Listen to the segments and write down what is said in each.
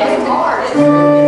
Or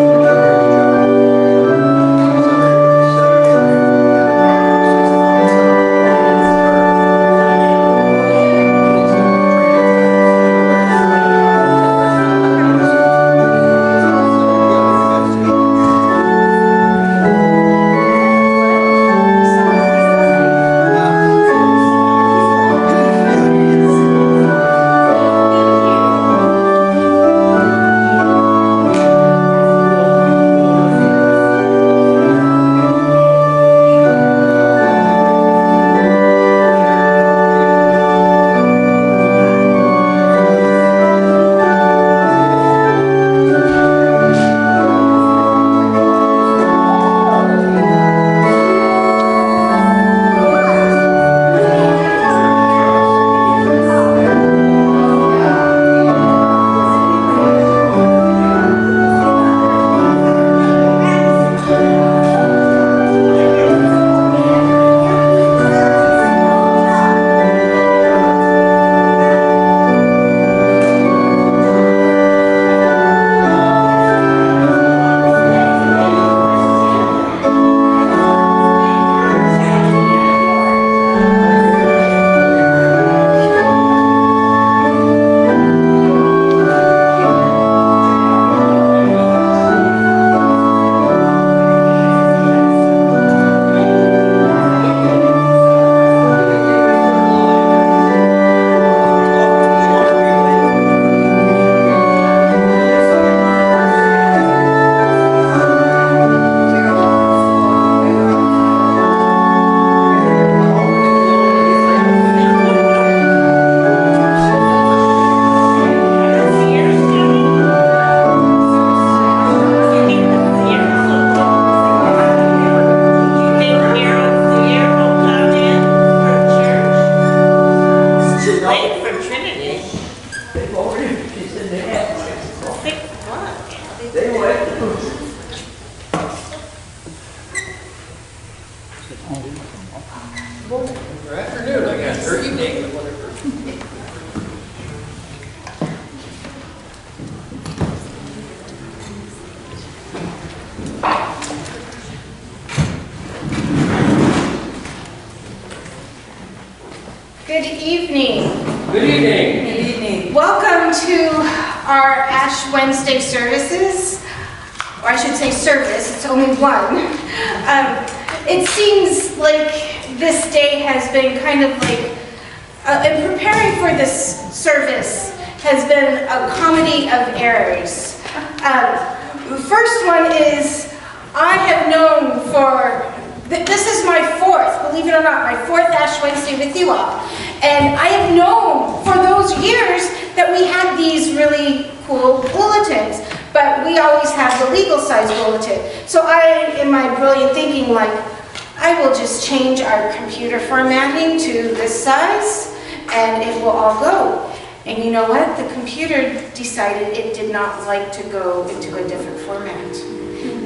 And you know what? The computer decided it did not like to go into a different format.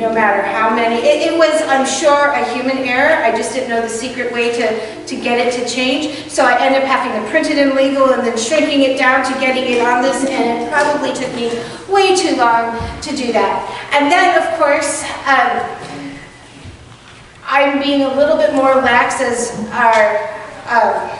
No matter how many, it, it was, I'm sure, a human error. I just didn't know the secret way to, to get it to change. So I ended up having to print it in legal and then shrinking it down to getting it on this, and it probably took me way too long to do that. And then, of course, um, I'm being a little bit more lax as our, um,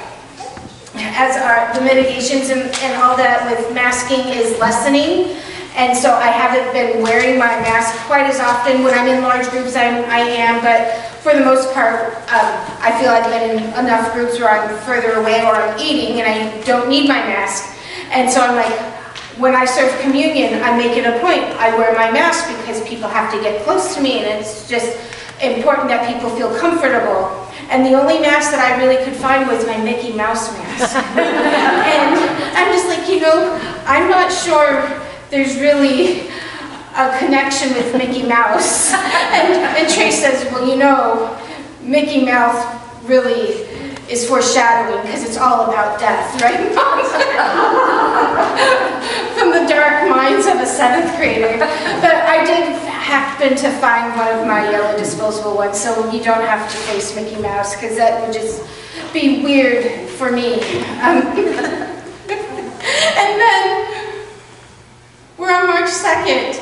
as our, the mitigations and, and all that with masking is lessening. And so I haven't been wearing my mask quite as often. When I'm in large groups, I'm, I am, but for the most part, um, I feel I've been in enough groups where I'm further away or I'm eating and I don't need my mask. And so I'm like, when I serve communion, I make it a point. I wear my mask because people have to get close to me and it's just important that people feel comfortable. And the only mask that I really could find was my Mickey Mouse mask. and I'm just like, you know, I'm not sure there's really a connection with Mickey Mouse. and, and Trace says, well, you know, Mickey Mouse really is foreshadowing because it's all about death, right? From the dark minds of a seventh grader. But I did happen to find one of my yellow disposable ones, so you don't have to face Mickey Mouse because that would just be weird for me. Um, and then we're on March 2nd.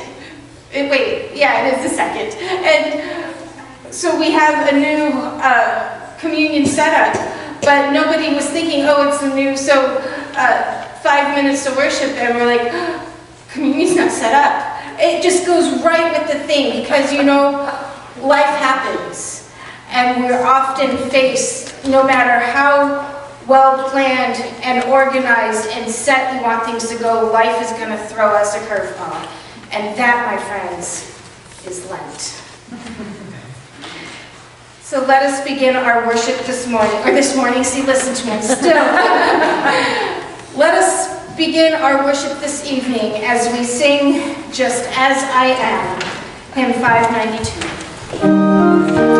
Eh, Wait, yeah, it is the second. And so we have a new uh, communion setup, but nobody was thinking, oh, it's a new, so uh, five minutes to worship, and we're like, communion's not set up. It just goes right with the thing because, you know, life happens. And we're often faced, no matter how well planned and organized and set you want things to go, life is going to throw us a curveball. And that, my friends, is Lent. So let us begin our worship this morning, or this morning, see, listen to me still. Let us begin our worship this evening as we sing Just As I Am, hymn 592.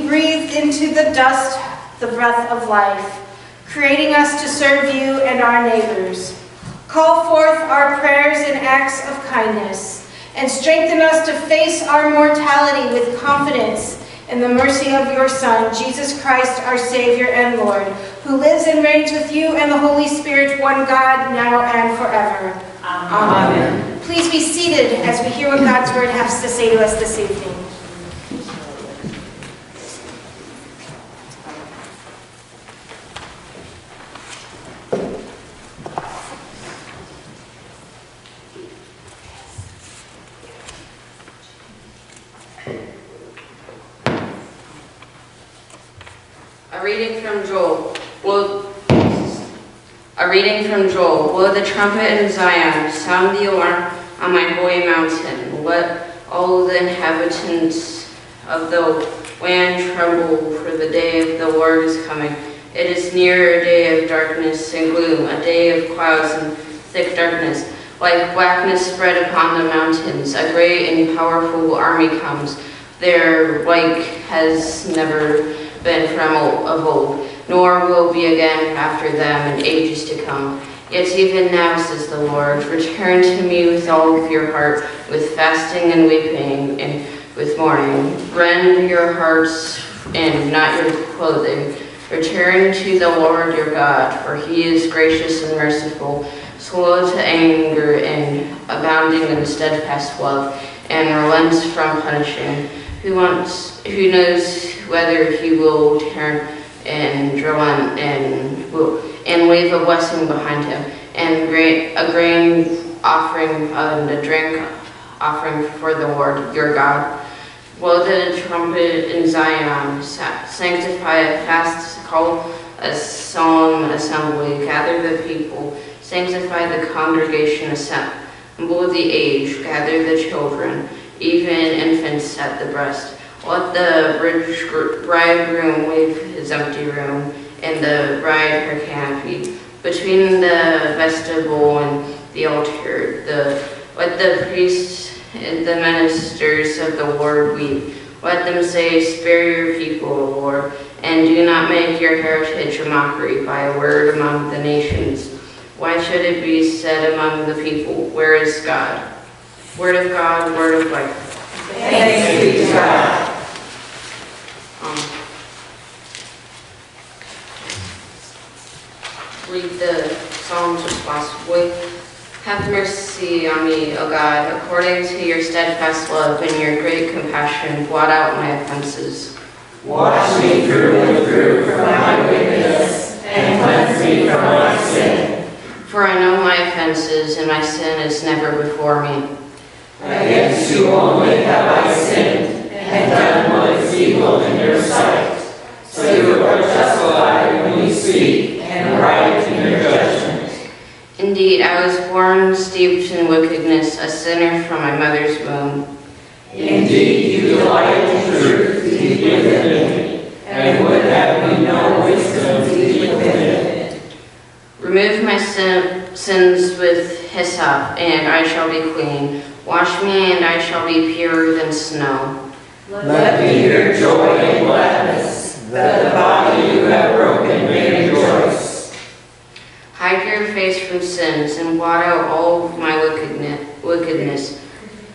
You breathed into the dust the breath of life, creating us to serve you and our neighbors. Call forth our prayers and acts of kindness, and strengthen us to face our mortality with confidence in the mercy of your Son, Jesus Christ, our Savior and Lord, who lives and reigns with you and the Holy Spirit, one God, now and forever. Amen. Please be seated as we hear what God's Word has to say to us this evening. A reading from Joel. Will, a reading from Joel. Will the trumpet in Zion sound the alarm on my holy mountain? Let all the inhabitants of the land tremble, for the day of the Lord is coming. It is near a day of darkness and gloom, a day of clouds and thick darkness, Like blackness spread upon the mountains, a great and powerful army comes. Their like has never been from of old, nor will be again after them in ages to come. Yet even now, says the Lord, return to me with all of your heart, with fasting and weeping and with mourning. Rend your hearts and not your clothing. Return to the Lord your God, for he is gracious and merciful, slow to anger and abounding in steadfast love, and relents from punishing. Who wants, who knows whether he will turn and relent and and leave a blessing behind him, and great a grain offering and a drink offering for the Lord your God. Blow the trumpet in Zion, sanctify a fast, call a solemn assembly, gather the people, sanctify the congregation, assemble the age, gather the children, even infants at the breast. Let the bridegroom leave his empty room, and the bride her canopy. Between the vestibule and the altar, the, let the priests and the ministers of the Lord weep. Let them say, Spare your people, Lord, and do not make your heritage a mockery by a word among the nations. Why should it be said among the people, Where is God? Word of God, word of life. Thanks be to God. Read the Psalms responsibly. Have mercy on me, O God, according to your steadfast love and your great compassion, blot out my offenses. Wash me through and through from my wickedness, and cleanse me from my sin. For I know my offenses, and my sin is never before me. Against you only have I sinned, and done what is evil in your sight. So you are justified when you speak, and right in your judgment. Indeed, I was born steeped in wickedness, a sinner from my mother's womb. Indeed, you delight in truth deep within me, and would have me know wisdom deep within it. Remove my sin, sins with hyssop, and I shall be clean. Wash me, and I shall be purer than snow. Let me hear joy and gladness, that the body you have broken may. Hide your face from sins, and blot out all of my wickedness.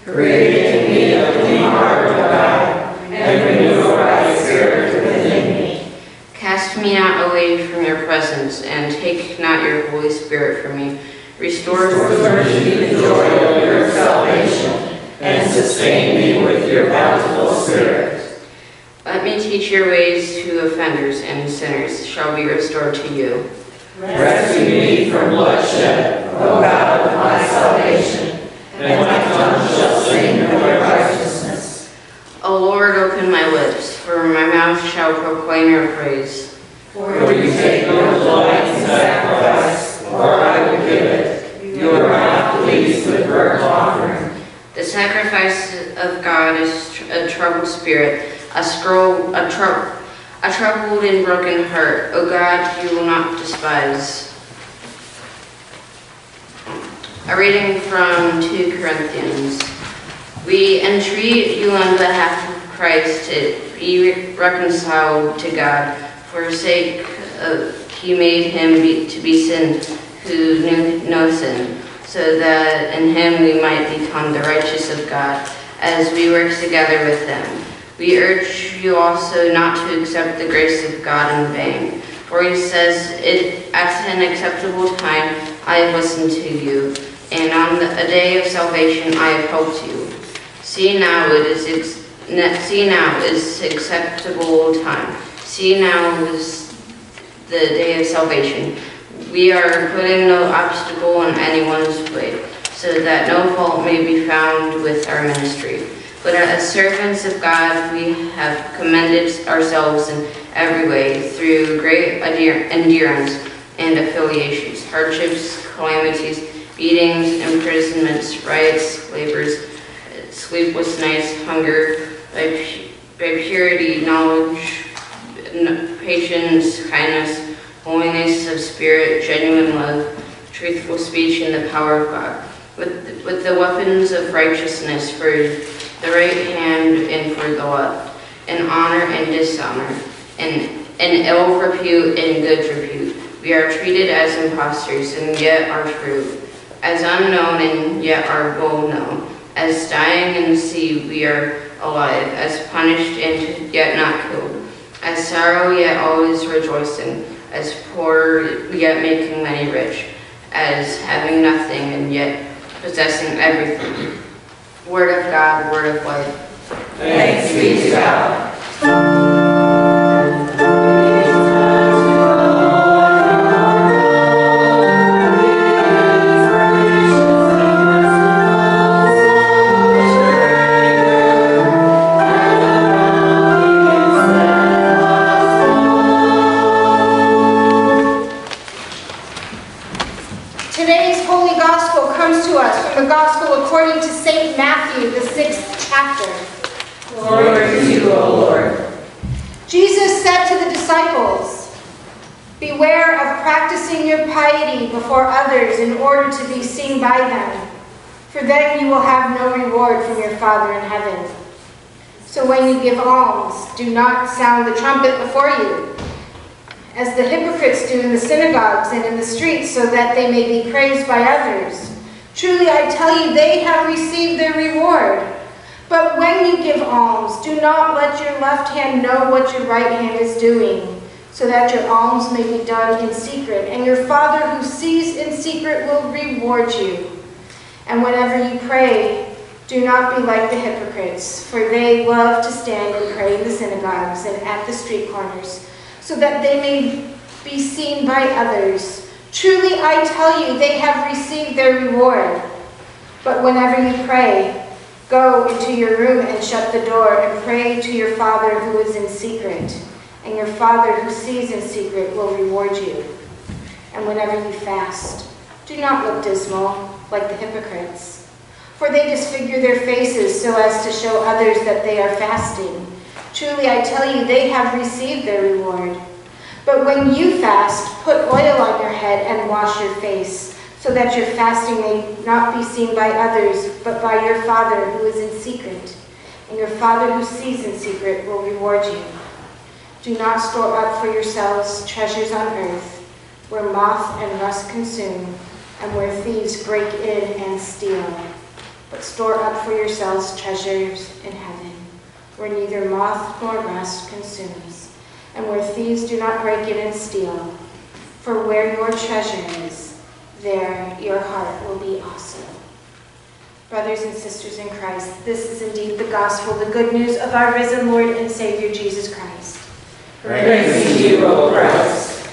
Create in me a clean heart, O God, and renew a right spirit within me. Cast me not away from your presence, and take not your Holy Spirit from me. Restore Restore me the joy of your salvation, and sustain me with your bountiful spirit. Let me teach your ways to offenders, and sinners shall be restored to you. Rescue me from bloodshed, O God of my salvation, and my tongue shall sing of your righteousness. O Lord, open my lips, for my mouth shall proclaim your praise. For you take no delight in sacrifice, or I will give it. You are not pleased with burnt offering. The sacrifice of God is a troubled spirit, a scroll, a, trou- a troubled and broken heart. O God, you will not despise. A reading from 2 Corinthians. We entreat you on behalf of Christ to be reconciled to God. For sake of he made him be, to be sin who knew no sin, so that in him we might become the righteous of God, as we work together with him. We urge you also not to accept the grace of God in vain. For he says, it, At an acceptable time I have listened to you, and on the, a day of salvation I have helped you. See now it is see now is acceptable time. See now is the day of salvation. We are putting no obstacle in anyone's way, so that no fault may be found with our ministry. But uh, as servants of God, we have commended ourselves in every way through great endurance and affiliations, hardships, calamities, beatings, imprisonments, riots, labors, sleepless nights, hunger, by, by purity, knowledge, patience, kindness, holiness of spirit, genuine love, truthful speech, and the power of God. with, with the weapons of righteousness for the right hand and for the left, in honor and dishonor, in, in ill repute and good repute. We are treated as impostors and yet are true, as unknown and yet are well known, as dying in the sea we are alive, as punished and yet not killed, as sorrow yet always rejoicing, as poor yet making many rich, as having nothing and yet possessing everything. Word of God, word of life. Thanks be to God. Beware of practicing your piety before others in order to be seen by them, for then you will have no reward from your Father in heaven. So when you give alms, do not sound the trumpet before you, as the hypocrites do in the synagogues and in the streets, so that they may be praised by others. Truly I tell you, they have received their reward. But when you give alms, do not let your left hand know what your right hand is doing, so that your alms may be done in secret, and your Father who sees in secret will reward you. And whenever you pray, do not be like the hypocrites, for they love to stand and pray in the synagogues and at the street corners, so that they may be seen by others. Truly I tell you, they have received their reward. But whenever you pray, Go into your room and shut the door and pray to your Father who is in secret, and your Father who sees in secret will reward you. And whenever you fast, do not look dismal like the hypocrites, for they disfigure their faces so as to show others that they are fasting. Truly I tell you, they have received their reward. But when you fast, put oil on your head and wash your face so that your fasting may not be seen by others, but by your Father who is in secret. And your Father who sees in secret will reward you. Do not store up for yourselves treasures on earth, where moth and rust consume, and where thieves break in and steal. But store up for yourselves treasures in heaven, where neither moth nor rust consumes, and where thieves do not break in and steal. For where your treasure is, there your heart will be also. Brothers and sisters in Christ, this is indeed the gospel, the good news of our risen Lord and Savior Jesus Christ. Praise to you, O Christ.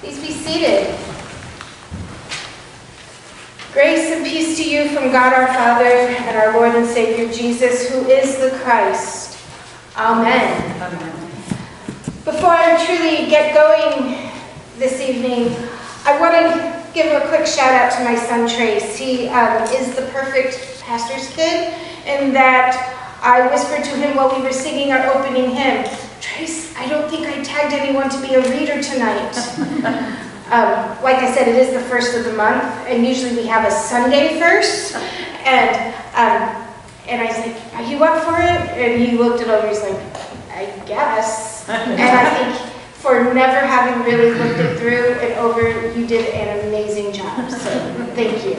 Please be seated. Grace and peace to you from God our Father and our Lord and Savior Jesus, who is the Christ. Amen. Before I truly get going this evening, I want to give a quick shout out to my son Trace. He um, is the perfect pastor's kid in that I whispered to him while we were singing our opening hymn, Trace, I don't think I tagged anyone to be a reader tonight. um, like I said, it is the first of the month, and usually we have a Sunday first. And um, and I was like, are you up for it? And he looked it over, he's like, I guess. and I think for never having really looked it through and over, you did an amazing job. So thank you.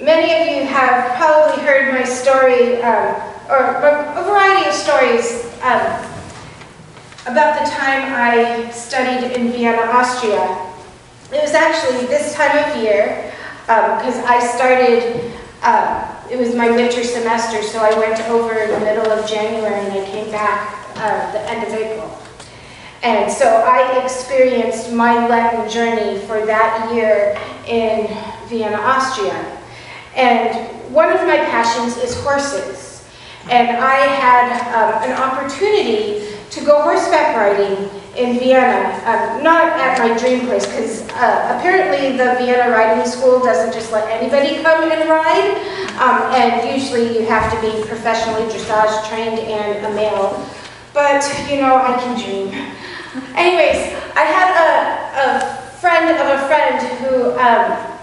Many of you have probably heard my story, um, or a variety of stories um, about the time I studied in Vienna, Austria. It was actually this time of year, because I started, um, it was my winter semester, so I went over in the middle of January and I came back uh, the end of April. And so I experienced my Lenten journey for that year in Vienna, Austria. And one of my passions is horses. And I had um, an opportunity to go horseback riding in Vienna, um, not at my dream place, because uh, apparently the Vienna riding school doesn't just let anybody come and ride, um, and usually you have to be professionally dressage trained and a male. But, you know, I can dream. Anyways, I had a, a friend of a friend who, um,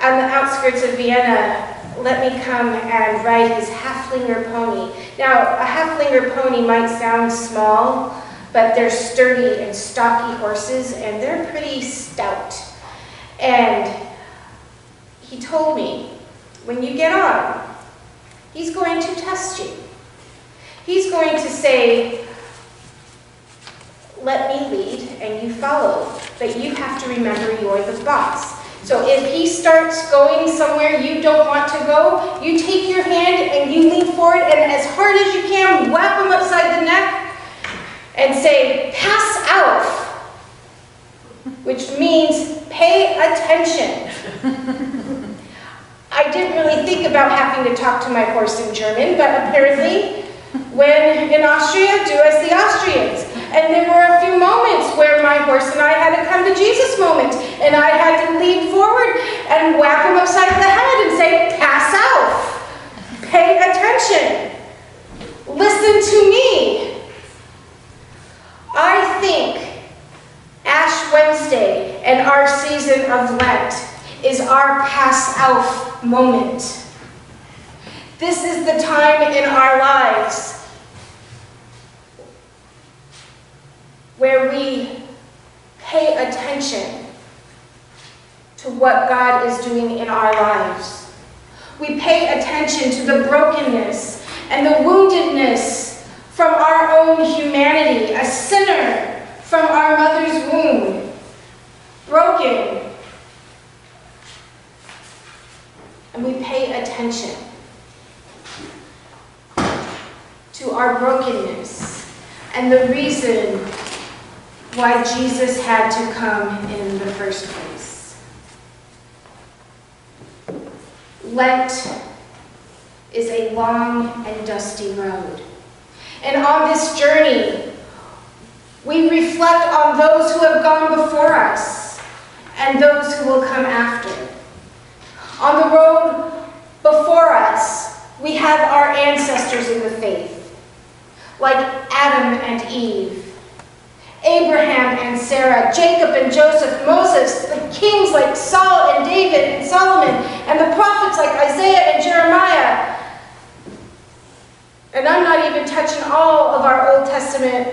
on the outskirts of Vienna, let me come and ride his Haflinger pony. Now, a Haflinger pony might sound small, but they're sturdy and stocky horses, and they're pretty stout. And he told me, when you get on, he's going to test you. He's going to say, let me lead and you follow, but you have to remember you're the boss. So if he starts going somewhere you don't want to go, you take your hand and you lean forward and as hard as you can, whap him upside the neck and say, pass auf, which means pay attention. I didn't really think about having to talk to my horse in German, but apparently when in Austria, do as the Austrians. And there were a few moments where my horse and I had to come to Jesus moment, and I had to lean forward and whack him upside the head and say, pass auf. Pay attention. Listen to me. I think Ash Wednesday and our season of Lent is our pass auf moment. This is the time in our lives where we pay attention to what God is doing in our lives. We pay attention to the brokenness and the woundedness from our own humanity, a sinner from our mother's womb, broken. And we pay attention to our brokenness and the reason why Jesus had to come in the first place. Lent is a long and dusty road. And on this journey, we reflect on those who have gone before us and those who will come after. On the road before us, we have our ancestors in the faith, like Adam and Eve, Abraham and Sarah, Jacob and Joseph, Moses, the kings like Saul and David and Solomon, and the prophets like Isaiah and Jeremiah. And I'm not even touching all of our Old Testament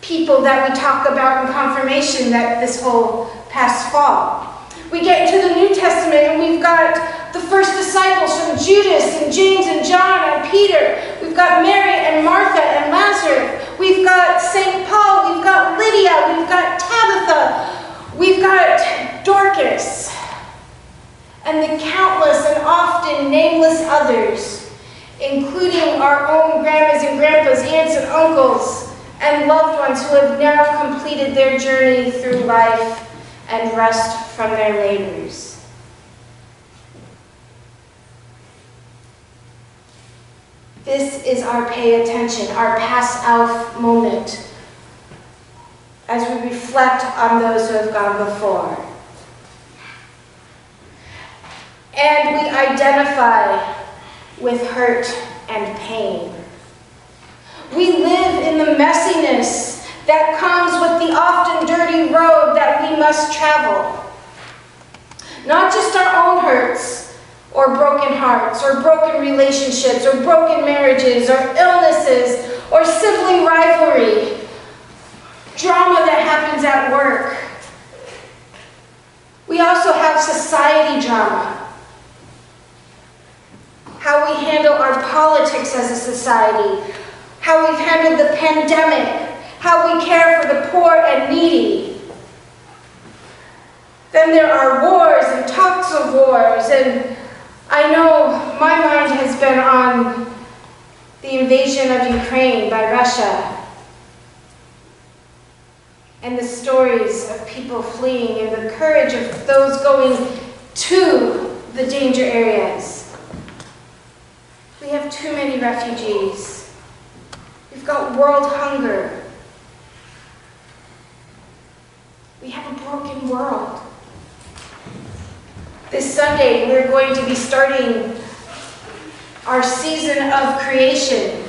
people that we talk about in confirmation that this whole past fall. We get into the New Testament and we've got the first disciples from Judas and James and John and Peter. We've got Mary and Martha and Lazarus. We've got St. Paul, we've got Lydia, we've got Tabitha, we've got Dorcas, and the countless and often nameless others, including our own grandmas and grandpas, aunts and uncles, and loved ones who have now completed their journey through life and rest from their labors. This is our pay attention, our pass auf moment as we reflect on those who have gone before. And we identify with hurt and pain. We live in the messiness that comes with the often dirty road that we must travel. Not just our own hurts, or broken hearts, or broken relationships, or broken marriages, or illnesses, or sibling rivalry, drama that happens at work. We also have society drama. How we handle our politics as a society, how we've handled the pandemic, how we care for the poor and needy. Then there are wars and talks of wars and I know my mind has been on the invasion of Ukraine by Russia and the stories of people fleeing and the courage of those going to the danger areas. We have too many refugees. We've got world hunger. We have a broken world. This Sunday, we're going to be starting our season of creation,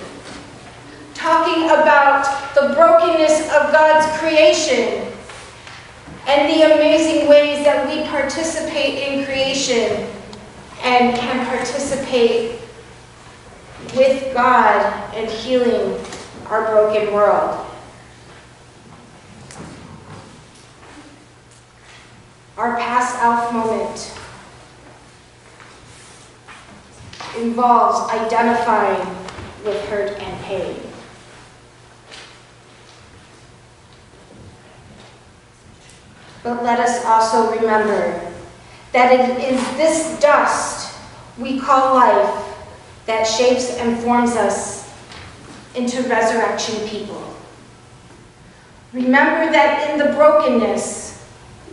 talking about the brokenness of God's creation and the amazing ways that we participate in creation and can participate with God in healing our broken world. Our past Alf moment involves identifying with hurt and pain. But let us also remember that it is this dust we call life that shapes and forms us into resurrection people. Remember that in the brokenness,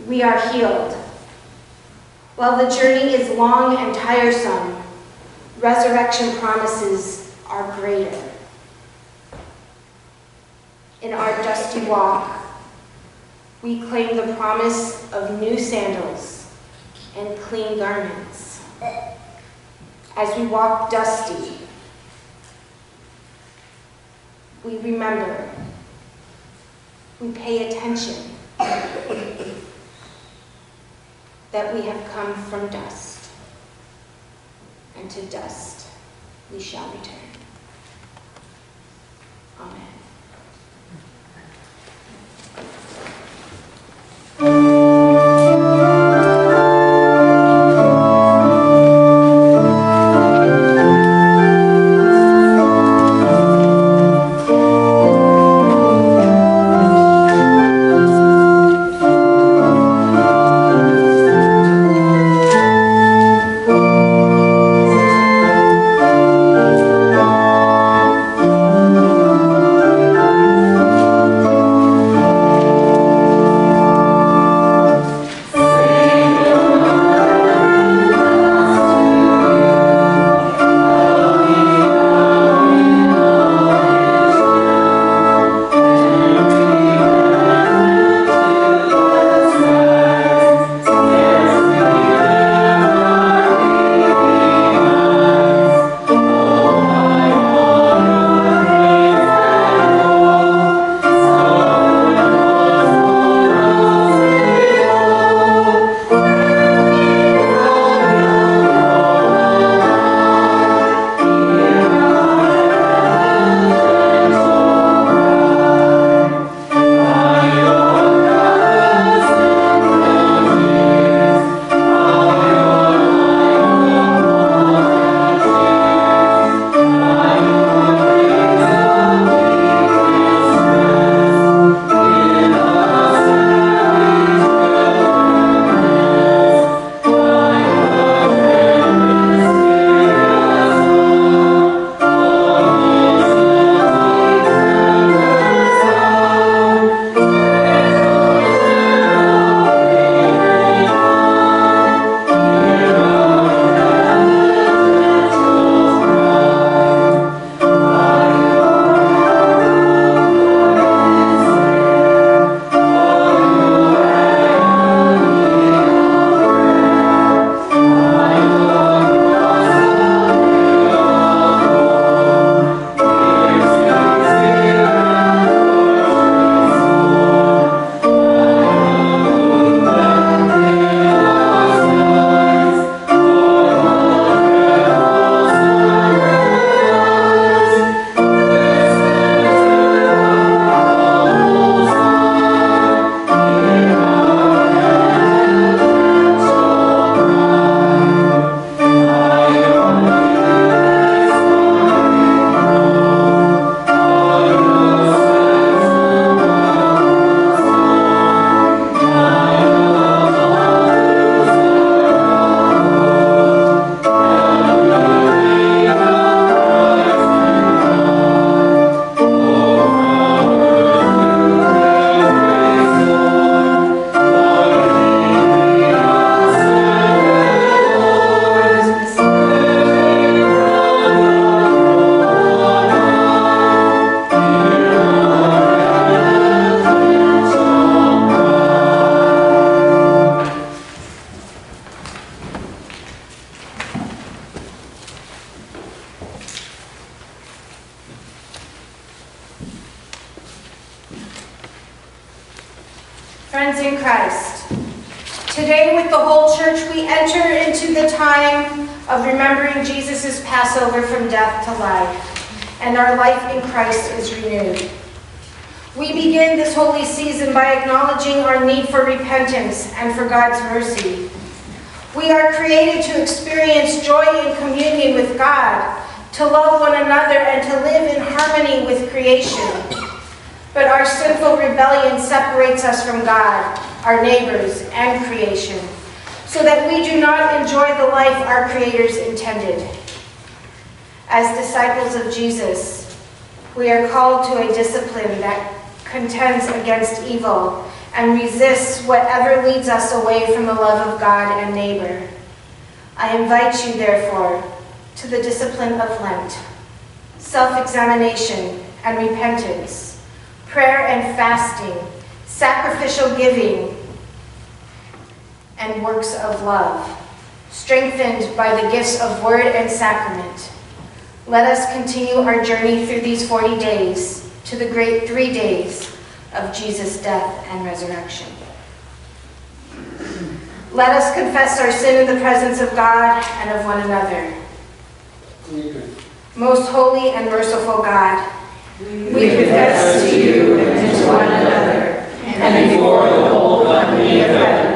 we are healed. While the journey is long and tiresome, resurrection promises are greater. In our dusty walk, we claim the promise of new sandals and clean garments. As we walk dusty, we remember, we pay attention that we have come from dust, and to dust we shall return. Amen. Our neighbors, and creation, so that we do not enjoy the life our creators intended. As disciples of Jesus, we are called to a discipline that contends against evil and resists whatever leads us away from the love of God and neighbor. I invite you, therefore, to the discipline of Lent, self-examination and repentance, prayer and fasting, sacrificial giving, and works of love, strengthened by the gifts of word and sacrament. Let us continue our journey through these 40 days to the great three days of Jesus' death and resurrection. Let us confess our sin in the presence of God and of one another. Most holy and merciful God, We confess to you and to one another, and before the whole company of heaven,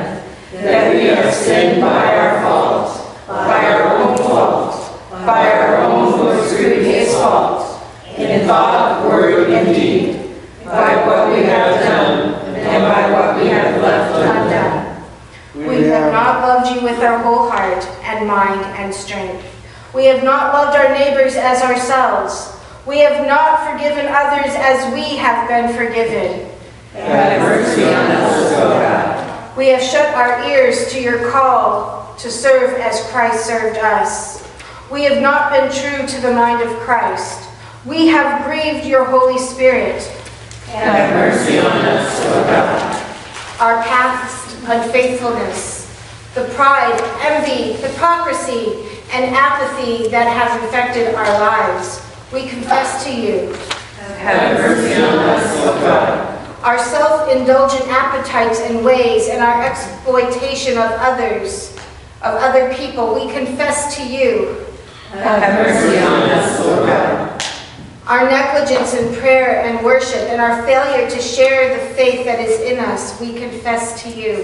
that we have sinned by our fault, by our own fault, by our own most grievous fault, in thought, word, and deed, by what we have done, and by what we have left undone. we have not loved you with our whole heart and mind and strength. We have not loved our neighbors as ourselves. We have not forgiven others as we have been forgiven. Have mercy on us, O God. We have shut our ears to your call to serve as Christ served us. We have not been true to the mind of Christ. We have grieved your Holy Spirit. Have mercy on us, O God. Our past unfaithfulness, the pride, envy, hypocrisy, and apathy that have infected our lives, we confess to you. Have mercy on us, O God. Our self-indulgent appetites and ways and our exploitation of others, of other people, we confess to you. Have mercy on us, O God. Our negligence in prayer and worship and our failure to share the faith that is in us, we confess to you.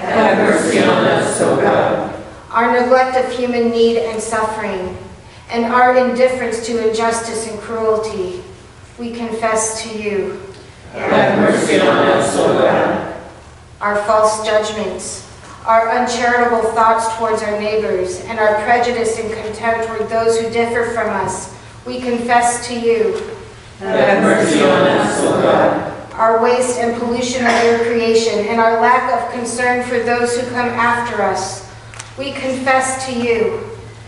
Have mercy on us, O God. Our neglect of human need and suffering, and our indifference to injustice and cruelty, we confess to you. Have mercy on us, O God. Our false judgments, our uncharitable thoughts towards our neighbors, and our prejudice and contempt toward those who differ from us, we confess to you. Have mercy on us, O God. Our waste and pollution of your creation, and our lack of concern for those who come after us, we confess to you.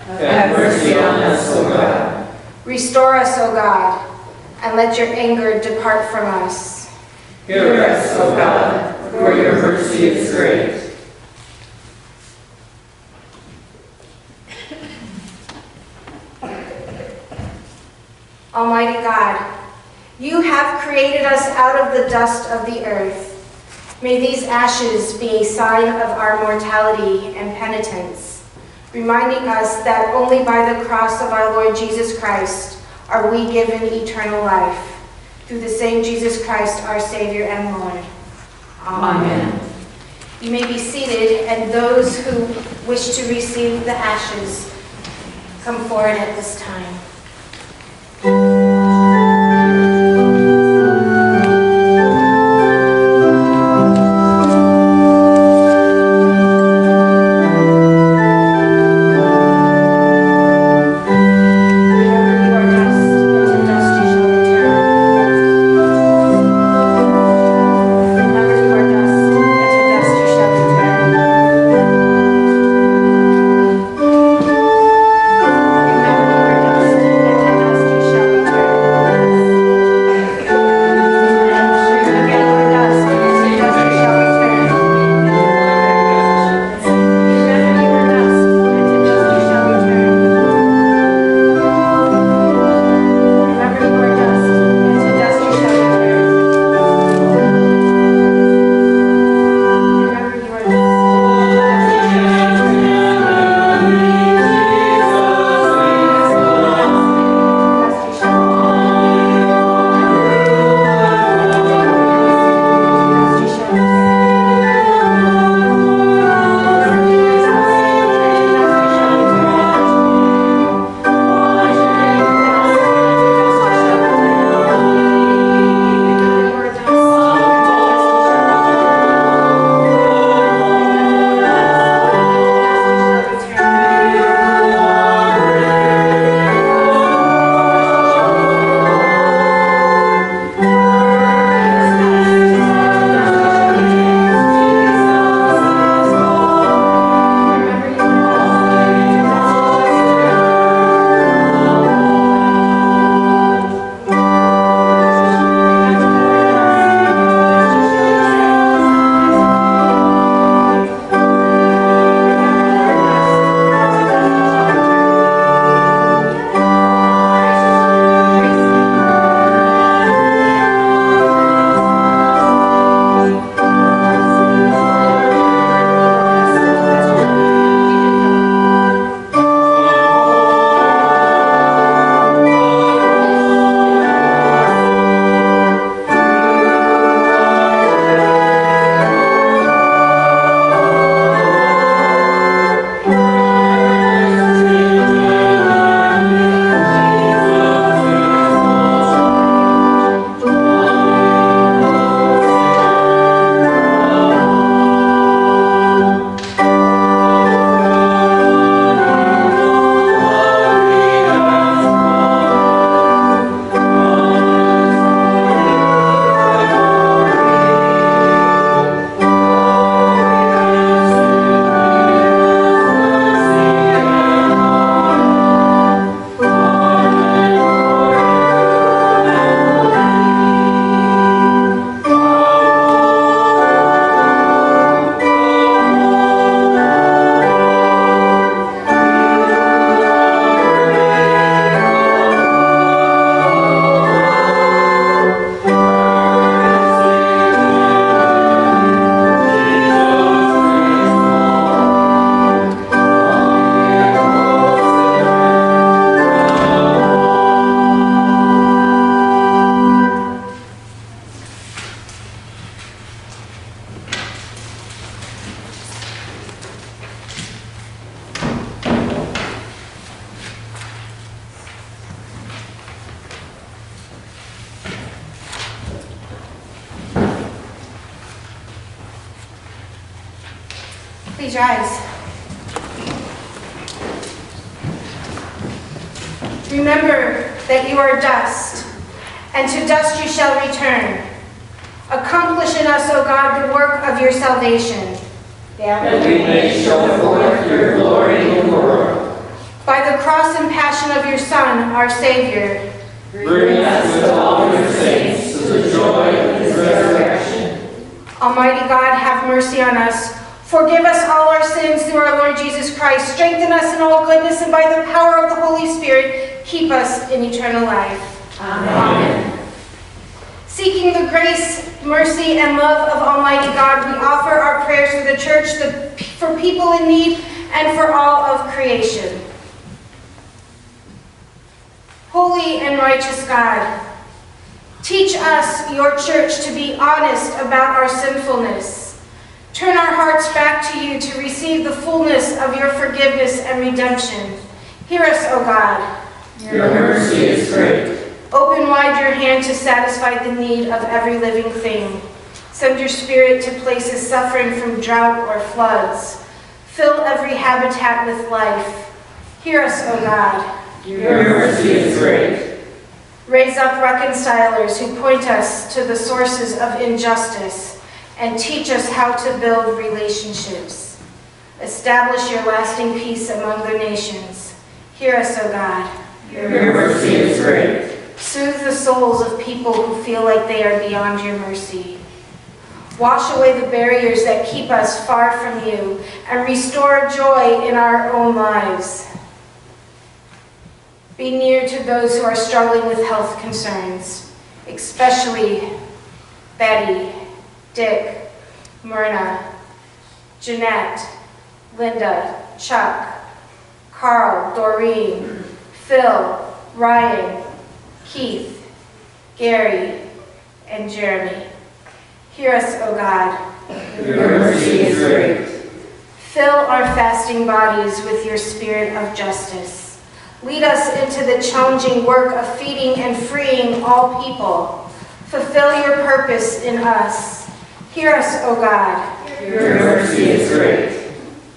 Have mercy on us, O God. Restore us, O God, and let your anger depart from us. Hear us, O God, for your mercy is great. Almighty God, you have created us out of the dust of the earth. May these ashes be a sign of our mortality and penitence, reminding us that only by the cross of our Lord Jesus Christ are we given eternal life. Through the same Jesus Christ, our Savior and Lord. Amen. You may be seated, and those who wish to receive the ashes come forward at this time. Please rise. Remember that you are dust, and to dust you shall return. Accomplish in us, O God, the work of your salvation. That we may show forth your glory in the world. By the cross and passion of your Son, our Savior, Bring us with all your saints to the joy of his resurrection. Almighty God, have mercy on us. Forgive us all our sins through our Lord Jesus Christ. Strengthen us in all goodness, and by the power of the Holy Spirit, keep us in eternal life. Amen. Seeking the grace, mercy, and love of Almighty God, we offer our prayers for the church, the, for people in need, and for all of creation. Holy and righteous God, teach us, your church, to be honest about our sinfulness. Turn our hearts back to you to receive the fullness of your forgiveness and redemption. Hear us, O God. Your mercy is great. Open wide your hand to satisfy the need of every living thing. Send your spirit to places suffering from drought or floods. Fill every habitat with life. Hear us, O God. Your mercy is great. Raise up reconcilers who point us to the sources of injustice and teach us how to build relationships. Establish your lasting peace among the nations. Hear us, O God. Your mercy is great. Soothe the souls of people who feel like they are beyond your mercy. Wash away the barriers that keep us far from you and restore joy in our own lives. Be near to those who are struggling with health concerns, especially Betty, Dick, Myrna, Jeanette, Linda, Chuck, Carl, Doreen, Phil, Ryan, Keith, Gary, and Jeremy. Hear us, O God. Your mercy is great. Fill our fasting bodies with your spirit of justice. Lead us into the challenging work of feeding and freeing all people. Fulfill your purpose in us. Hear us, O God. Your mercy is great.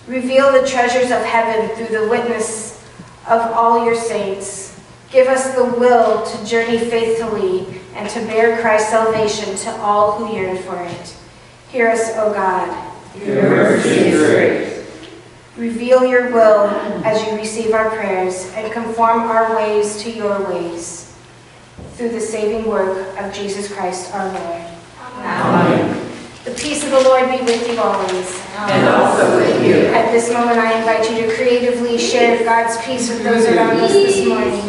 Reveal the treasures of heaven through the witness of all your saints. Give us the will to journey faithfully and to bear Christ's salvation to all who yearn for it. Hear us, O God. Your mercy is great. Reveal your will as you receive our prayers and conform our ways to your ways. Through the saving work of Jesus Christ our Lord. Amen. The peace of the Lord be with you always. And also with you. At this moment, I invite you to creatively share God's peace with those around us this morning.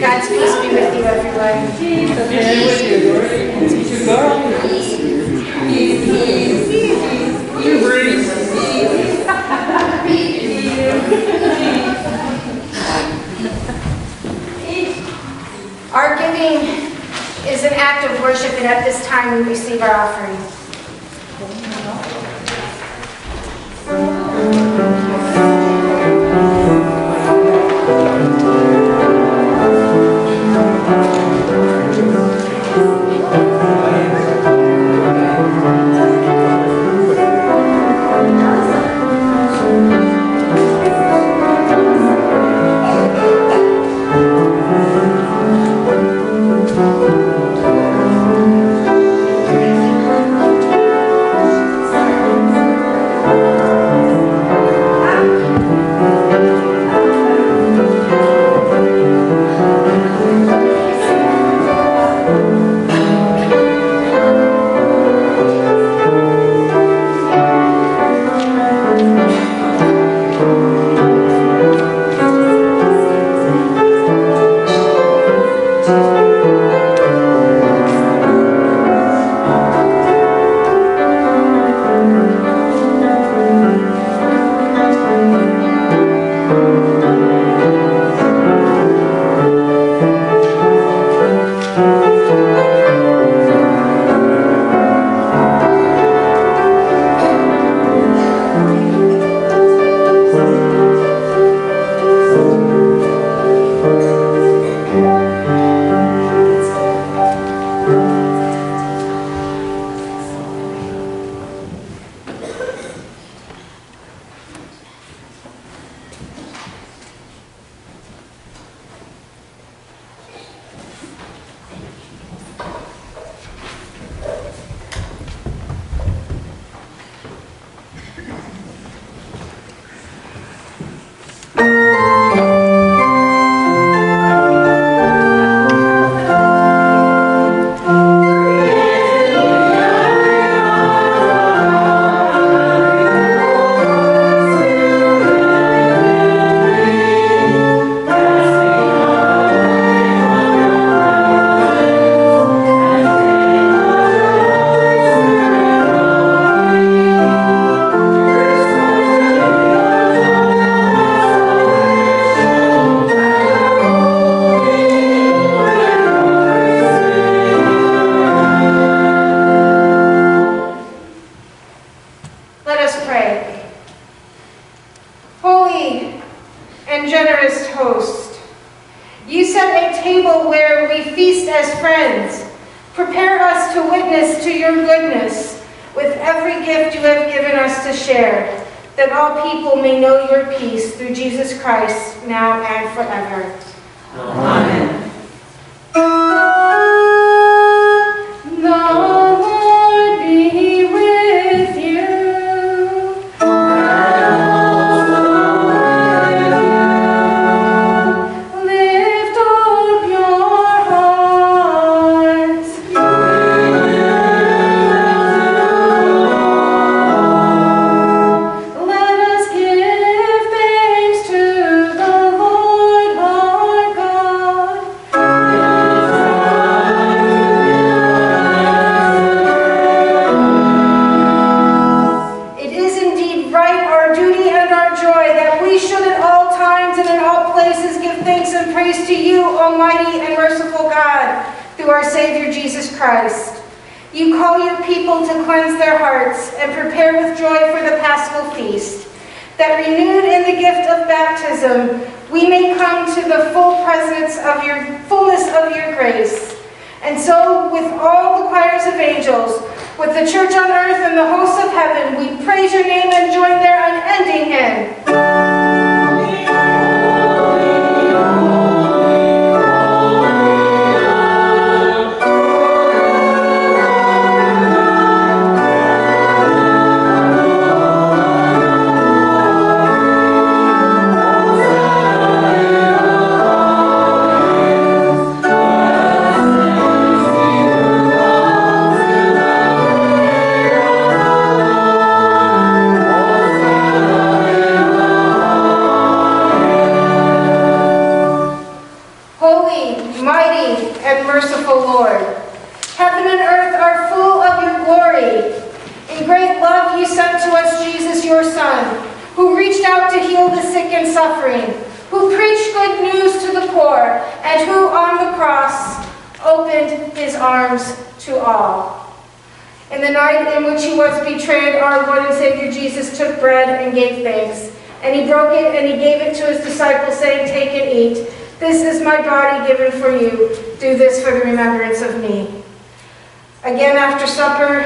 God's peace be with you, everyone. Breathe. Our giving is an act of worship, and at this time, we receive our offering. People to cleanse their hearts and prepare with joy for the Paschal feast, that renewed in the gift of baptism, we may come to the full presence of your fullness of your grace. And so, with all the choirs of angels, with the church on earth and the hosts of heaven, we praise your name and join their unending hymn. His arms to all. In the night in which he was betrayed, our Lord and Savior Jesus took bread and gave thanks. And he broke it and he gave it to his disciples, saying, Take and eat. This is my body given for you. Do this for the remembrance of me. Again, after supper,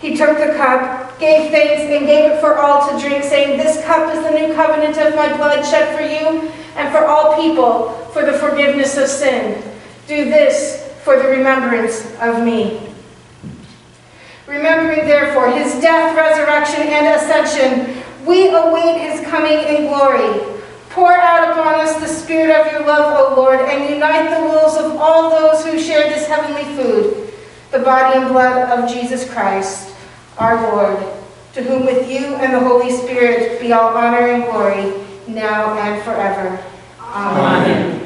he took the cup, gave thanks, and gave it for all to drink, saying, This cup is the new covenant of my blood shed for you and for all people for the forgiveness of sin. Do this for the remembrance of me. Remembering, therefore, his death, resurrection, and ascension, we await his coming in glory. Pour out upon us the spirit of your love, O Lord, and unite the wills of all those who share this heavenly food, the body and blood of Jesus Christ, our Lord, to whom with you and the Holy Spirit be all honor and glory, now and forever. Amen.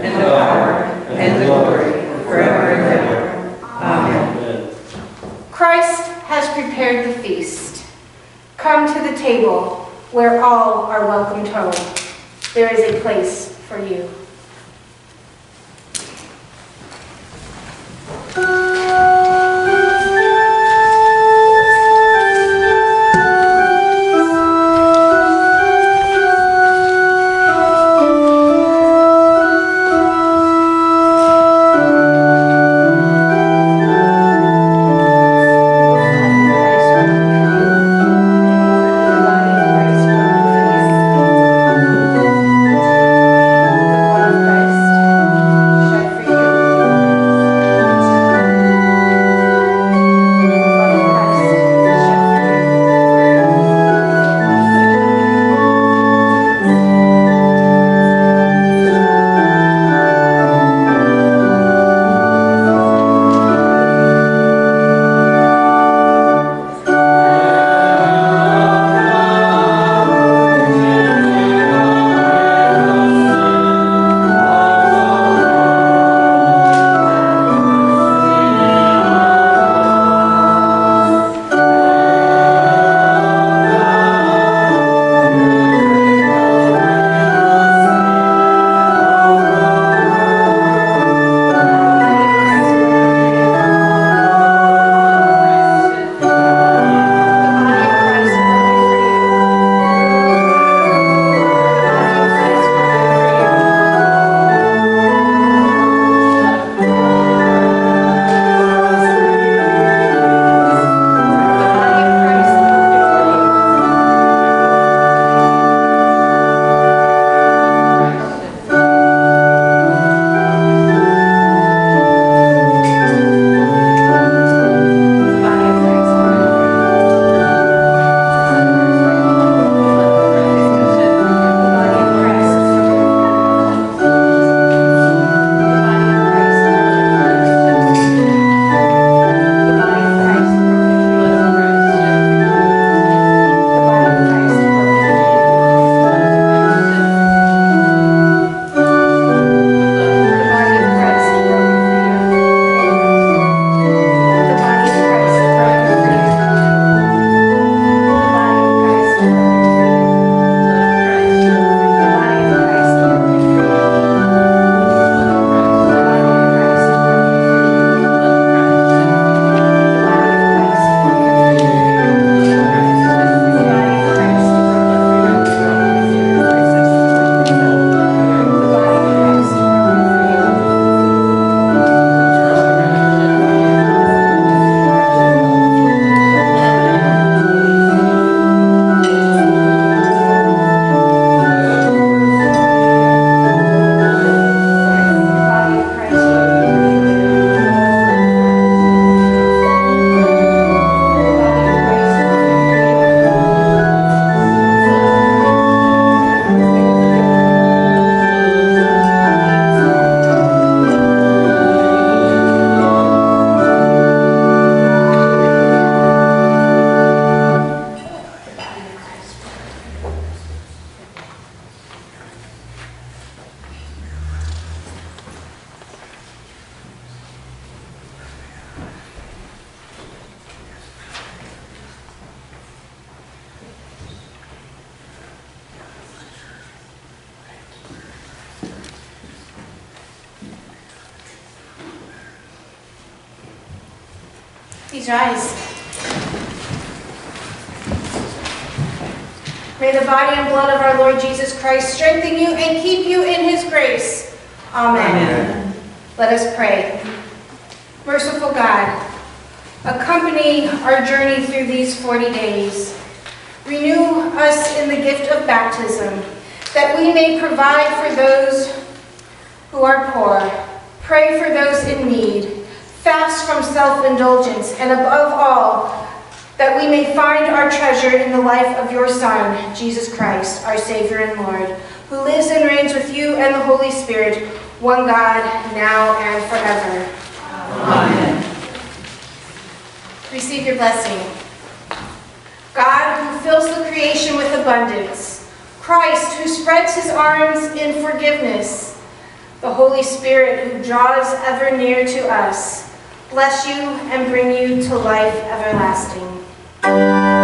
and the power, and the glory, forever and ever. Amen. Christ has prepared the feast. Come to the table where all are welcomed home. There is a place for you. Let us pray. Merciful God, accompany our journey through these 40 days. Renew us in the gift of baptism, that we may provide for those who are poor, pray for those in need, fast from self-indulgence, and above all, that we may find our treasure in the life of your Son, Jesus Christ, our Savior and Lord, who lives and reigns with you and the Holy Spirit, one God, now and forever. Amen. Receive your blessing. God, who fills the creation with abundance, Christ, who spreads his arms in forgiveness, the Holy Spirit, who draws ever near to us, bless you and bring you to life everlasting.